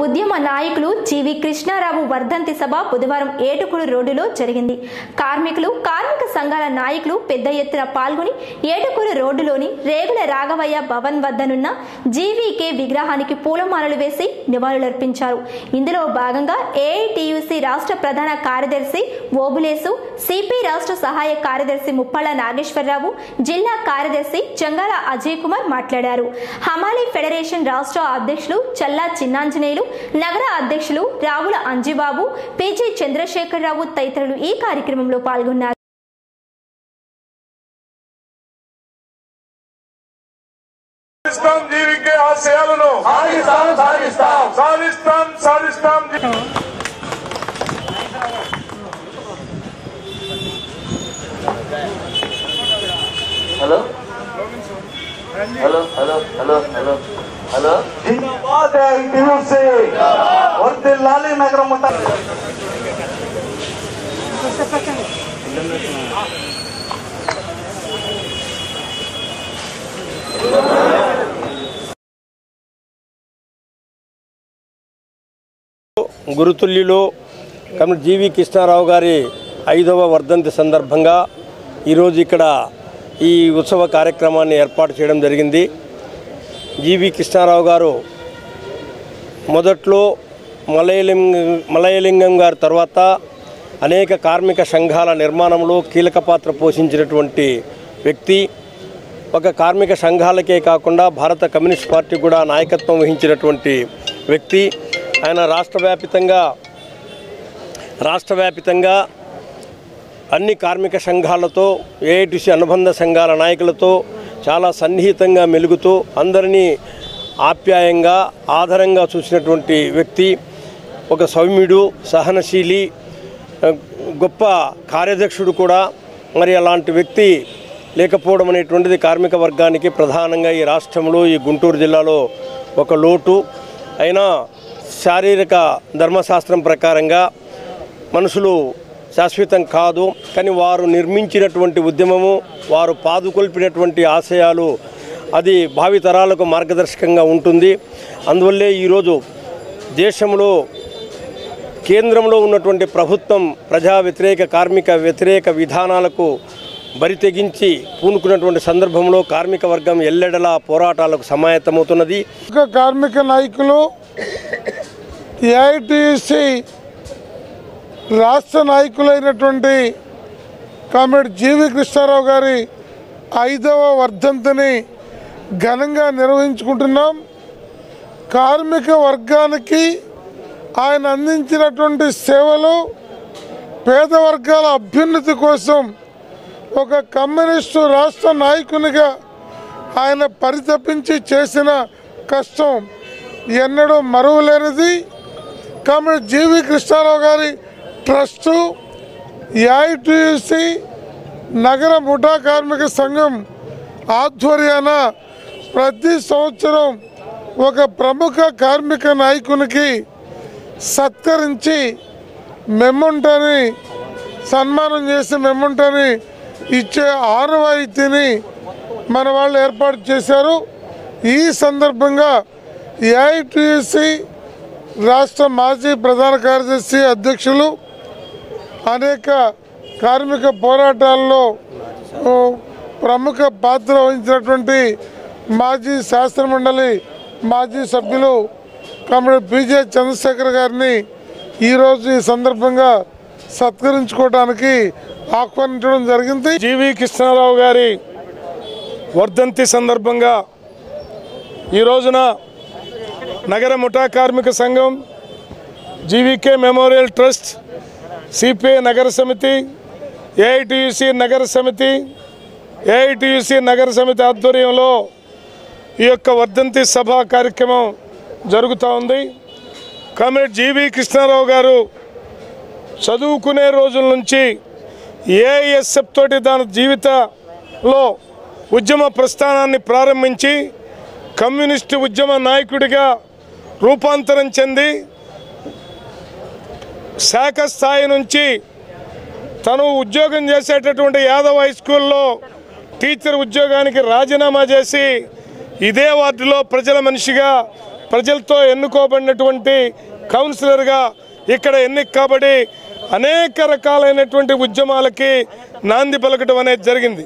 ఉద్యమ నాయకులు జీవి కృష్ణారావు వర్ధంతి సభ బుధవారం ఏటుకుడు రోడ్డులో జరిగింది. కార్మికులు కార్మిక సంఘాల నాయకులు పెద్ద ఎత్తున పాల్గొని ఏటుకుడు రోడ్డులోని రేగుల రాఘవయ్య భవన్ వద్దనున్న జీవీకే విగ్రహానికి పూలమాలలు వేసి నివాళులర్పించారు. ఇందులో భాగంగా ఏఐటియుసి రాష్ట్ర ప్రధాన కార్యదర్శి ఓబులేసు సిపి రాష్ట్ర సహాయ కార్యదర్శి ముప్పళ్ళ నాగేశ్వరరావు జిల్లా కార్యదర్శి చంగాల అజయ్ కుమార్ మాట్లాడారు. హమాలీ ఫెడరేషన్ రాష్ట్ర అధ్యక్షులు చల్లా చిన్నాంజనేయులు నగర అధ్యక్షులు రావుల అంజిబాబు పిజి చంద్రశేఖరరావు తదితరులు ఈ కార్యక్రమంలో పాల్గొన్నారు. సాధిస్తాం జీవికే ఆశయాలను. సాధిస్తాం సాధిస్తాం. సాధిస్తాం హలో? గురుతుల్యులు కమిటీ జీవి కృష్ణారావు గారి ఐదవ వర్ధంతి సందర్భంగా ఈరోజు ఇక్కడ ఈ ఉత్సవ కార్యక్రమాన్ని ఏర్పాటు చేయడం జరిగింది. జీవి కృష్ణారావు గారు మొదట్లో మలయలింగ మలయలింగం గారి తర్వాత అనేక కార్మిక సంఘాల నిర్మాణంలో కీలక పాత్ర పోషించినటువంటి వ్యక్తి. ఒక కార్మిక సంఘాలకే కాకుండా భారత కమ్యూనిస్ట్ పార్టీ కూడా నాయకత్వం వహించినటువంటి వ్యక్తి. ఆయన రాష్ట్ర వ్యాపితంగా రాష్ట్ర వ్యాపితంగా అన్ని కార్మిక సంఘాలతో ఏఐటిసి అనుబంధ సంఘాల నాయకులతో చాలా సన్నిహితంగా మెలుగుతూ అందరినీ ఆప్యాయంగా ఆధారంగా చూసినటువంటి వ్యక్తి ఒక సౌమ్యుడు సహనశీలి గొప్ప కార్యదక్షుడు కూడా. మరి అలాంటి వ్యక్తి లేకపోవడం అనేటువంటిది కార్మిక వర్గానికి ప్రధానంగా ఈ రాష్ట్రంలో ఈ గుంటూరు జిల్లాలో ఒక లోటు. అయినా శారీరక ధర్మశాస్త్రం ప్రకారంగా మనుషులు శాశ్వతం కాదు. కానీ వారు నిర్మించినటువంటి ఉద్యమము వారు పాదుకొల్పినటువంటి ఆశయాలు అది భావితరాలకు మార్గదర్శకంగా ఉంటుంది. అందువల్లే ఈరోజు దేశంలో కేంద్రంలో ఉన్నటువంటి ప్రభుత్వం ప్రజా వ్యతిరేక కార్మిక వ్యతిరేక విధానాలకు బరి తెగించి పూనుకున్నటువంటి సందర్భంలో కార్మిక వర్గం ఎల్లెడలా పోరాటాలకు సమాయత్తమవుతున్నది. ఒక కార్మిక నాయకులు ఏఐటీసీ రాష్ట్ర నాయకులైనటువంటి కామ్రేడ్ జీవి కృష్ణారావు గారి ఐదవ వర్ధంతిని ఘనంగా నిర్వహించుకుంటున్నాం. కార్మిక వర్గానికి ఆయన అందించినటువంటి సేవలు పేద వర్గాల అభ్యున్నతి కోసం ఒక కమ్యూనిస్టు రాష్ట్ర నాయకునిగా ఆయన పరితపించి చేసిన కష్టం ఎన్నడూ మరువలేనిది. కాబట్టి జీవి కృష్ణారావు గారి ట్రస్టు ఏఐటిసి నగర ముఠా కార్మిక సంఘం ఆధ్వర్యాన ప్రతి సంవత్సరం ఒక ప్రముఖ కార్మిక నాయకునికి సత్కరించి మెమ్మంటని సన్మానం చేసి మెమ్మంటని ఇచ్చే ఆనవాయితీని మన వాళ్ళు ఏర్పాటు చేశారు. ఈ సందర్భంగా ఏఐటిసి రాష్ట్ర మాజీ ప్రధాన కార్యదర్శి అధ్యక్షులు అనేక కార్మిక పోరాటాల్లో ప్రముఖ పాత్ర వహించినటువంటి మాజీ శాస్త్రమండలి మాజీ సభ్యులు కామ్రేడ్ పిజే చంద్రశేఖర్ గారిని ఈరోజు ఈ సందర్భంగా సత్కరించుకోవడానికి ఆహ్వానించడం జరిగింది. జీవి కృష్ణారావు గారి వర్ధంతి సందర్భంగా ఈ రోజున నగర ముఠా కార్మిక సంఘం జీవీకే మెమోరియల్ ట్రస్ట్ సిపిఐ నగర సమితి ఏఐటియుసి నగర సమితి ఏఐటియుసి నగర సమితి ఆధ్వర్యంలో ఈ యొక్క వర్ధంతి సభ కార్యక్రమం జరుగుతూ ఉంది. కామ్రేడ్ జీవి కృష్ణారావు గారు చదువుకునే రోజుల నుంచి ఏఎస్ఎఫ్ తోటి తన జీవితంలో ఉద్యమ ప్రస్థానాన్ని ప్రారంభించి కమ్యూనిస్టు ఉద్యమ నాయకుడిగా రూపాంతరం చెంది శాఖ స్థాయి నుంచి తను ఉద్యోగం చేసేటటువంటి యాదవ్ హై స్కూల్లో టీచర్ ఉద్యోగానికి రాజీనామా చేసి ఇదే వార్డులో ప్రజల మనిషిగా ప్రజలతో ఎన్నుకోబడినటువంటి కౌన్సిలర్గా ఇక్కడ ఎన్ని కాబడి అనేక రకాలైనటువంటి ఉద్యమాలకి నాంది పలకడం అనేది జరిగింది.